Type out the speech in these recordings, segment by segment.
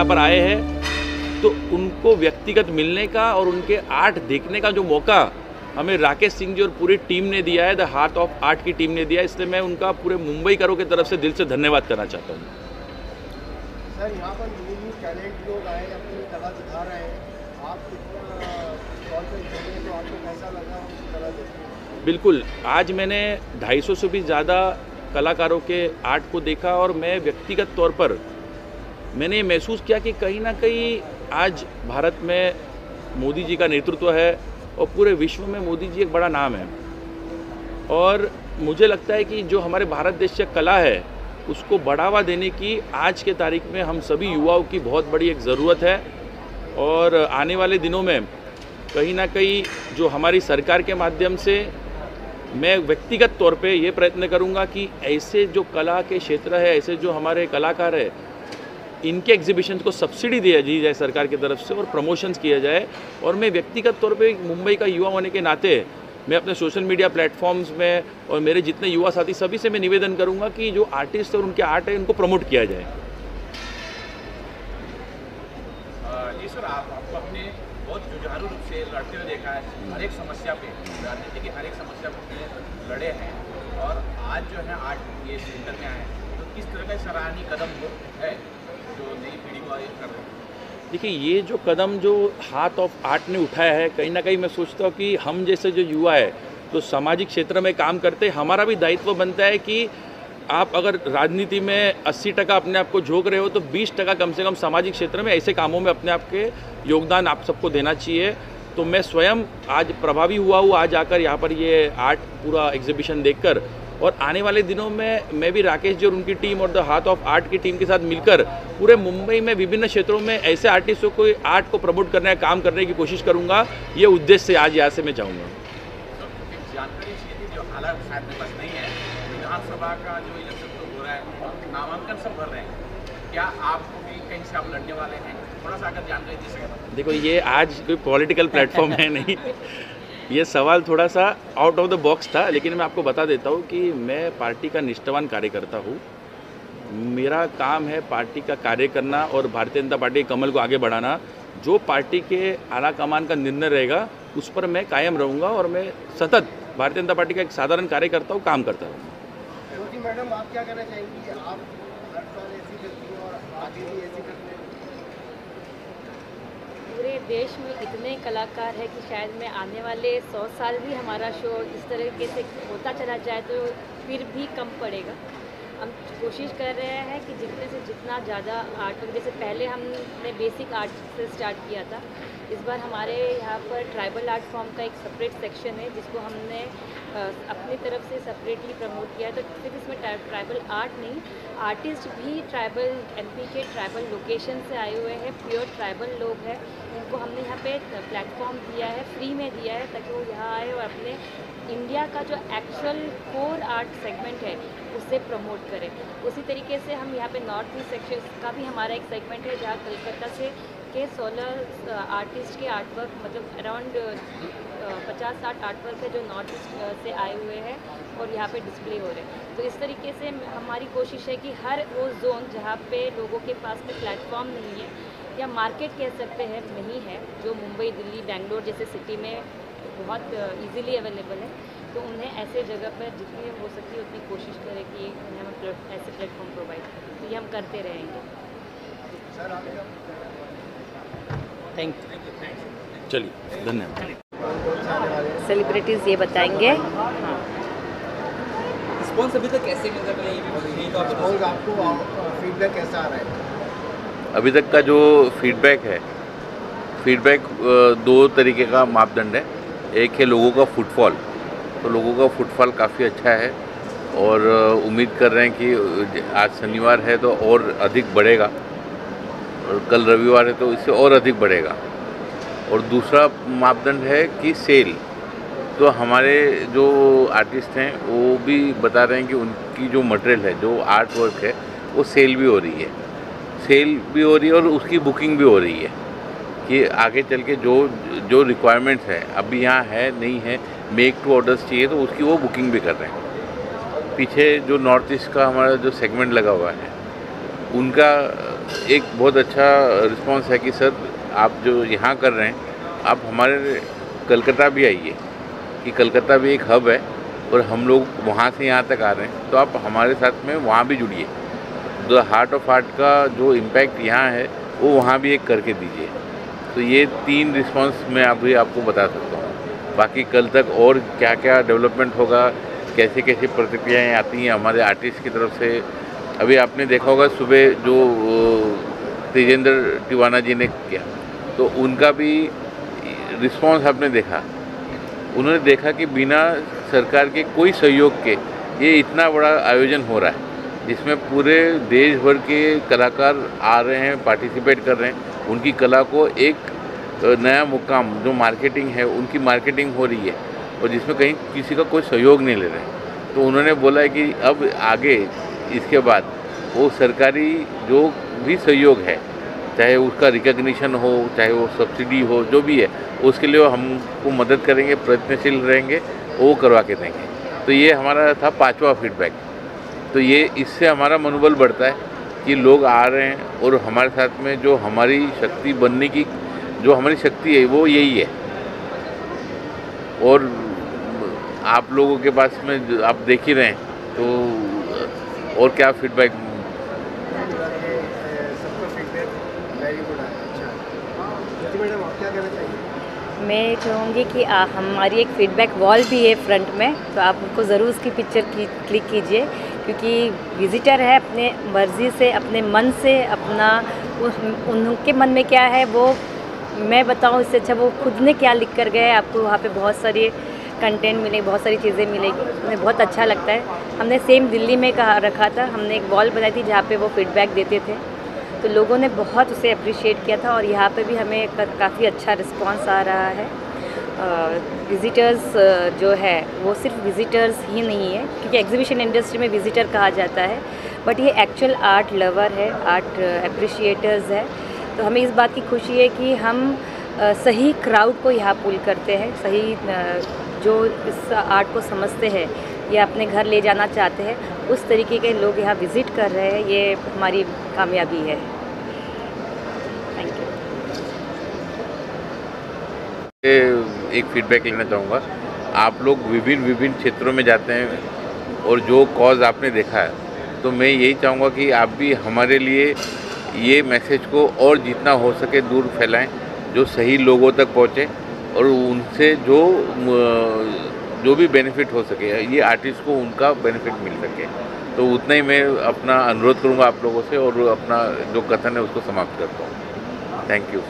यहाँ पर आए हैं तो उनको व्यक्तिगत मिलने का और उनके आर्ट देखने का जो मौका हमें राकेश सिंह जी और पूरी टीम ने दिया है द हार्ट ऑफ़ आर्ट की टीम ने दिया है इसलिए मैं उनका पूरे मुंबई करो की तरफ़ से दिल से धन्यवाद करना चाहता हूँ। सर यहाँ पर न्यू न्यू टैलेंट लोग आए अपनी कला दिखा रहे हैं। आप कितना स्टॉल पे घूमे तो आपको कैसा लगा बिल्कुल आज मैंने 250 से भी ज़्यादा कलाकारों के आर्ट को देखा और मैं व्यक्तिगत तौर पर मैंने ये महसूस किया कि कहीं ना कहीं आज भारत में मोदी जी का नेतृत्व है और पूरे विश्व में मोदी जी एक बड़ा नाम है। और मुझे लगता है कि जो हमारे भारत देश की कला है, उसको बढ़ावा देने की आज के तारीख में हम सभी युवाओं की बहुत बड़ी एक ज़रूरत है। और आने वाले दिनों में कहीं ना कहीं जो हमारी सरकार के माध्यम से मैं व्यक्तिगत तौर पे ये प्रयत्न करूँगा कि ऐसे जो कला के क्षेत्र है, ऐसे जो हमारे कलाकार है इनके एग्जीबिशन को सब्सिडी दिया दी जाए सरकार की तरफ़ से और प्रमोशंस किया जाए। और मैं व्यक्तिगत तौर पे मुंबई का युवा होने के नाते मैं अपने सोशल मीडिया प्लेटफॉर्म्स में और मेरे जितने युवा साथी, सभी से मैं निवेदन करूँगा कि जो आर्टिस्ट और उनके आर्ट है उनको प्रमोट किया जाए। जी सर, आप, आपको अपने बहुत जुझारू रूप से लड़ते हुए देखा है। हर एक समस्या पे, राजनीति की हर एक समस्या पे लड़े हैं। और आज जो है आर्ट ये सेंटर में आए हैं। तो किस तरह का सराहनीय कदम है जो नई पीढ़ी को आगे कर रहे हैं देखिए, ये जो कदम जो हाथ ऑफ़ आर्ट ने उठाया है, कहीं ना कहीं मैं सोचता हूँ कि हम जैसे जो युवा है तो सामाजिक क्षेत्र में काम करते हमारा भी दायित्व बनता है कि आप अगर राजनीति में 80 टका अपने आप को झोंक रहे हो तो 20 टका कम से कम सामाजिक क्षेत्र में ऐसे कामों में अपने आप के योगदान आप सबको देना चाहिए। तो मैं स्वयं आज प्रभावी हुआ हूँ, आज आकर यहाँ पर ये आर्ट पूरा एग्जीबिशन देखकर और आने वाले दिनों में मैं भी राकेश जी और उनकी टीम और द हाथ ऑफ़ आर्ट की टीम के साथ मिलकर पूरे मुंबई में विभिन्न क्षेत्रों में ऐसे आर्टिस्टों को आर्ट को प्रमोट करने का काम करने की कोशिश करूँगा। ये उद्देश्य से आज यहाँ से मैं जाऊँगा। तो क्या कहीं से आप लड़ने वाले हैं? थोड़ा सा अगर जानकारी दे सकें देखो ये आज कोई पॉलिटिकल प्लेटफॉर्म है नहीं। ये सवाल थोड़ा सा आउट ऑफ़ द बॉक्स था, लेकिन मैं आपको बता देता हूँ कि मैं पार्टी का निष्ठावान कार्यकर्ता हूँ। मेरा काम है पार्टी का कार्य करना और भारतीय जनता पार्टी के कमल को आगे बढ़ाना। जो पार्टी के आला कमान का निर्णय रहेगा, उस पर मैं कायम रहूँगा और मैं सतत भारतीय जनता पार्टी का एक साधारण कार्यकर्ता हूँ, काम करता रहूँगा। मैडम, आप क्या चाहेंगी आप हर साल ऐसी और आगे भी ऐसी पूरे देश में इतने कलाकार हैं कि शायद मैं आने वाले सौ साल भी हमारा शो इस तरीके से होता चला जाए तो फिर भी कम पड़ेगा। हम कोशिश कर रहे हैं कि जितने से जितना ज़्यादा आर्ट जैसे पहले हमने बेसिक आर्ट से स्टार्ट किया था, इस बार हमारे यहाँ पर ट्राइबल आर्ट फॉर्म का एक सेपरेट सेक्शन है, जिसको हमने अपनी तरफ़ से सेपरेटली प्रमोट किया है। तो सिर्फ़ इसमें ट्राइबल आर्ट नहीं आर्टिस्ट भी ट्राइबल एमपी के ट्राइबल लोकेशन से आए हुए हैं प्योर ट्राइबल लोग हैं। उनको हमने यहाँ पे प्लेटफॉर्म दिया है फ्री में दिया है, ताकि वो यहाँ आए और अपने इंडिया का जो एक्चुअल कोर आर्ट सेगमेंट है, उसे प्रमोट करें। उसी तरीके से हम यहाँ पे नॉर्थ ईस्ट सेक्शन का भी हमारा एक सेगमेंट है, जहाँ कलकत्ता से के सोलह आर्टिस्ट के आर्टवर्क मतलब अराउंड पचास साठ आर्टवर्क है जो नॉर्थ ईस्ट से आए हुए हैं और यहाँ पे डिस्प्ले हो रहे हैं। तो इस तरीके से हमारी कोशिश है कि हर वो जोन जहाँ पे लोगों के पास में प्लेटफॉर्म नहीं है, या मार्केट कह सकते हैं, नहीं है, जो मुंबई, दिल्ली, बेंगलोर जैसे सिटी में बहुत इजीली अवेलेबल है। तो उन्हें ऐसे जगह पर जितनी हो सकती है उतनी कोशिश करें कि उन्हें हम प्लेट- ऐसे प्लेटफॉर्म प्रोवाइड करें। तो ये हम करते रहेंगे। थैंक यू चलिए धन्यवाद। हैं सेलिब्रिटीज़ ये बताएँगे। रिस्पॉन्स अभी तक कैसे मिल रहा है? ये भी ये तो और आपको फीडबैक कैसा आ रहा है? अभी तक का जो फीडबैक है फीडबैक दो तरीके का मापदंड है। एक है लोगों का फुटफॉल। तो लोगों का फुटफॉल काफ़ी अच्छा है और उम्मीद कर रहे हैं कि आज शनिवार है तो और अधिक बढ़ेगा। और कल रविवार है तो इससे और अधिक बढ़ेगा। और दूसरा मापदंड है कि सेल। तो हमारे जो आर्टिस्ट हैं, वो भी बता रहे हैं कि उनकी जो मटेरियल है, जो आर्ट वर्क है, वो सेल भी हो रही है। सेल भी हो रही है और उसकी बुकिंग भी हो रही है। कि आगे चल के जो जो रिक्वायरमेंट्स है, अभी यहाँ है, नहीं है मेक टू ऑर्डर्स चाहिए तो उसकी वो बुकिंग भी कर रहे हैं। पीछे जो नॉर्थ ईस्ट का हमारा जो सेगमेंट लगा हुआ है, उनका एक बहुत अच्छा रिस्पांस है कि सर, आप जो यहाँ कर रहे हैं, आप हमारे कलकत्ता भी आइए, कि कलकत्ता भी एक हब है, और हम लोग वहाँ से यहाँ तक आ रहे हैं तो आप हमारे साथ में वहाँ भी जुड़िए। द हार्ट ऑफ़ आर्ट का जो इम्पैक्ट यहाँ है, वो वहाँ भी एक करके दीजिए। तो ये तीन रिस्पांस मैं अभी आपको बता सकता हूँ। बाकी कल तक और क्या क्या डेवलपमेंट होगा कैसे कैसे प्रतिक्रियाएँ आती हैं हमारे आर्टिस्ट की तरफ़ से, अभी आपने देखा होगा सुबह जो तेजेंद्र टिवाना जी ने किया। तो उनका भी रिस्पांस आपने देखा। उन्होंने देखा कि बिना सरकार के कोई सहयोग के ये इतना बड़ा आयोजन हो रहा है, जिसमें पूरे देश भर के कलाकार आ रहे हैं पार्टिसिपेट कर रहे हैं। उनकी कला को एक नया मुकाम, जो मार्केटिंग है, उनकी मार्केटिंग हो रही है और जिसमें कहीं किसी का कोई सहयोग नहीं ले रहे तो उन्होंने बोला है कि अब आगे, इसके बाद वो सरकारी जो भी सहयोग है, चाहे उसका रिकग्निशन हो, चाहे वो सब्सिडी हो, जो भी है, उसके लिए हमको मदद करेंगे, प्रयत्नशील रहेंगे, वो करवा के देंगे। तो ये हमारा था पांचवा फीडबैक तो ये, इससे हमारा मनोबल बढ़ता है। कि लोग आ रहे हैं और हमारे साथ में जो हमारी शक्ति बनने की जो हमारी शक्ति है वो यही है। और आप लोगों के पास में आप देख ही रहे हैं तो और क्या फीडबैक मैं चाहूँगी कि आ, हमारी एक फीडबैक वॉल भी है फ्रंट में तो आप उनको ज़रूर उसकी पिक्चर की, क्लिक कीजिए। क्योंकि विज़िटर है अपने मर्ज़ी से, अपने मन से, अपना उनके मन में क्या है, वो मैं बताऊँ इससे अच्छा वो खुद ने क्या लिख कर गए आपको वहाँ पे बहुत सारी कंटेंट मिलेगी, बहुत सारी चीज़ें मिलेगी हमें बहुत अच्छा लगता है। हमने सेम दिल्ली में कहा, रखा था, हमने एक बॉल बनाई थी जहाँ पे वो फीडबैक देते थे। तो लोगों ने बहुत उसे अप्रिशिएट किया था और यहाँ पे भी हमें काफ़ी अच्छा रिस्पांस आ रहा है। विज़िटर्स जो है, वो सिर्फ़ विज़िटर्स ही नहीं है, क्योंकि एग्जीबिशन इंडस्ट्री में विज़िटर कहा जाता है बट ये एक्चुअल आर्ट लवर है आर्ट अप्रिशिएटर्स है। तो हमें इस बात की खुशी है कि हम सही क्राउड को यहाँ पुल करते हैं, सही जो इस आर्ट को समझते हैं, या अपने घर ले जाना चाहते हैं, उस तरीके के लोग यहाँ विज़िट कर रहे हैं, ये हमारी कामयाबी है। थैंक यू एक फीडबैक लेना चाहूँगा। आप लोग विभिन्न विभिन्न क्षेत्रों में जाते हैं और जो कॉज आपने देखा है तो मैं यही चाहूँगा कि आप भी हमारे लिए ये मैसेज को और जितना हो सके दूर फैलाएँ, जो सही लोगों तक पहुँचे और उनसे जो जो भी बेनिफिट हो सके, ये आर्टिस्ट को उनका बेनिफिट मिल सके। तो उतना ही मैं अपना अनुरोध करूँगा आप लोगों से और अपना जो कथन है उसको समाप्त करता हूँ। थैंक यू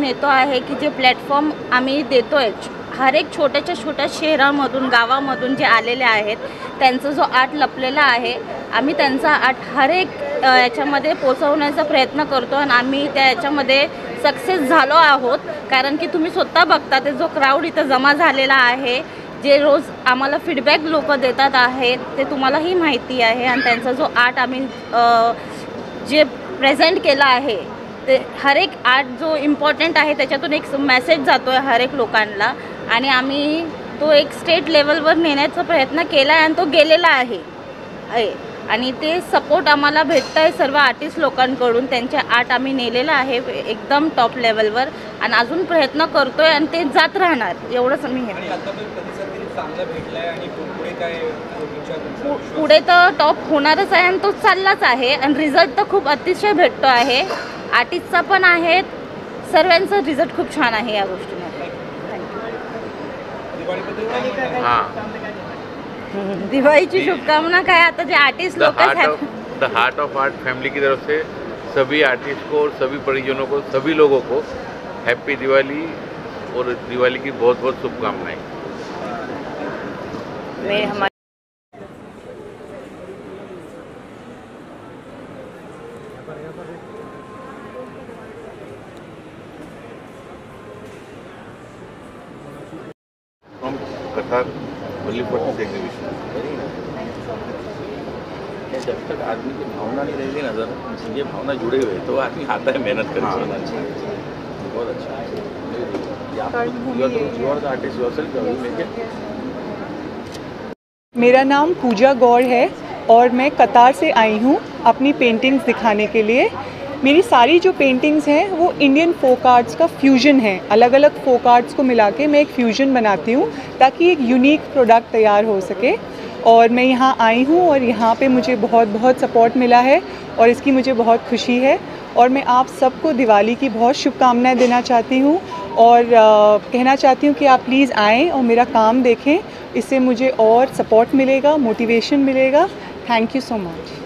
नेतो आहे की जे प्लॅटफॉर्म आम्ही देतो आहे हर एक छोट्याच्या छोट्या शहरामधून गावामधून जे आलेले आहेत त्यांचा जो आर्ट लपलेला आहे आम्ही त्यांचा आर्ट हर एक याच्यामध्ये पोचवण्याचा प्रयत्न करतो आणि आम्ही त्या याच्यामध्ये सक्सेस झालो आहोत. कारण की तुम्ही स्वतः बघता ते जो क्राऊड इथं जमा झालेला आहे जे रोज आम्हाला फीडबॅक लोक देतात आहेत ते तुम्हालाही माहिती आहे आणि त्यांचा जो आर्ट आम्ही जे प्रेझेंट केला आहे ते हर एक आर्ट जो इम्पॉर्टंट आहे त्याच्यातून एक मेसेज जातो आहे हर एक लोकांना. आणि आम्ही तो एक स्टेट लेवलवर नेण्याचा प्रयत्न केला आहे आणि तो गेलेला आहे. आणि ते सपोर्ट आम्हाला भेटतं आहे सर्व आर्टिस्ट लोकांकडून. त्यांचे आर्ट आम्ही नेलेलं आहे एकदम टॉप लेवलवर आणि अजून प्रयत्न करतो आहे आणि ते जात राहणार. एवढंच मी हे पुढे तर टॉप होणारच आहे आणि तो चाललाच आहे. आणि रिझल्ट तर खूप अतिशय भेटतो आहे. आर्टिस्टचा पण आहे सर्वांचा रिझल्ट खूप छान आहे या गोष्टीमध्ये. दिवाळीची शुभकामना काय? आता जे आर्टिस्ट लोक the heart of art family की तरफ़ से सभी आर्टिस्ट को और सभी परिजनों को सभी लोगों को हैप्पी दिवाली और दिवाली की बहुत बहुत शुभकामनाएँ। मैं हमारे Qatar only for this exhibition. जब तक आदमी की भावना नहीं रहेगी ना सर ये भावना जुड़े हुए तो आदमी आता है मेहनत करके बहुत अच्छा मेरा नाम पूजा गौर है और मैं कतार से आई हूँ अपनी पेंटिंग्स दिखाने के लिए। मेरी सारी जो पेंटिंग्स हैं वो इंडियन फोक आर्ट्स का फ्यूजन है। अलग अलग फोक आर्ट्स को मिला के मैं एक फ्यूजन बनाती हूँ ताकि एक यूनिक प्रोडक्ट तैयार हो सके। और मैं यहाँ आई हूँ और यहाँ पे मुझे बहुत बहुत सपोर्ट मिला है और इसकी मुझे बहुत खुशी है। और मैं आप सबको दिवाली की बहुत शुभकामनाएँ देना चाहती हूँ। और आ, कहना चाहती हूँ कि आप प्लीज़ आएँ और मेरा काम देखें। इससे मुझे और सपोर्ट मिलेगा मोटिवेशन मिलेगा। थैंक यू सो मच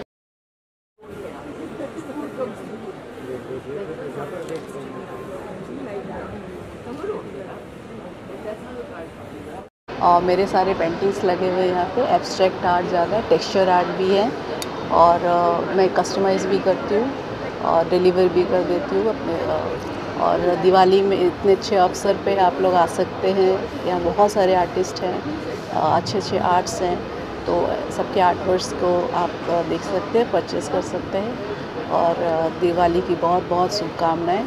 और मेरे सारे पेंटिंग्स लगे हुए यहाँ पे। एब्स्ट्रैक्ट आर्ट ज़्यादा है टेक्सचर आर्ट भी है और अ, मैं कस्टमाइज़ भी करती हूँ और डिलीवर भी कर देती हूँ अपने अ, और दिवाली में इतने अच्छे अवसर पे आप लोग आ सकते हैं। यहाँ बहुत सारे आर्टिस्ट हैं अच्छे अच्छे आर्ट्स हैं तो सबके आर्ट वर्क्स को आप देख सकते हैं परचेज़ कर सकते हैं और दिवाली की बहुत बहुत शुभकामनाएँ।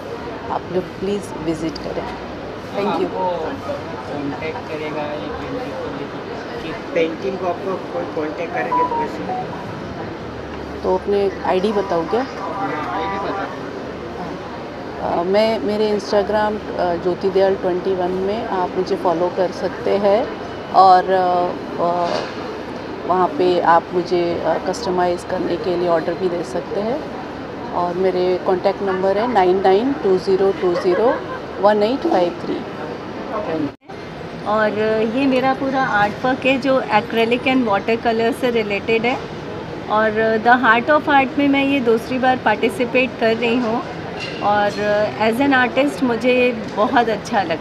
आप लोग प्लीज़ विज़िट करें। थैंक यू कांटेक्ट करेगा ये पेंटिंग को लेकर कि पेंटिंग को आपको कोई कांटेक्ट करेंगे तो कैसे? तो अपने आईडी बताऊँ क्या? आईडी बता अ, मैं मेरे Instagram Jyoti Dayal twenty one में आप मुझे फॉलो कर सकते हैं और अ, वहाँ पे आप मुझे कस्टमाइज़ करने के लिए ऑर्डर भी दे सकते हैं। और मेरे कॉन्टैक्ट नंबर है nine nine two zero two zero one eight five three और ये मेरा पूरा आर्ट वर्क है जो एक्रेलिक एंड वाटर कलर से रिलेटेड है। और द हार्ट ऑफ़ आर्ट में मैं ये दूसरी बार पार्टिसिपेट कर रही हूँ। और एज एन आर्टिस्ट मुझे बहुत अच्छा लगता है।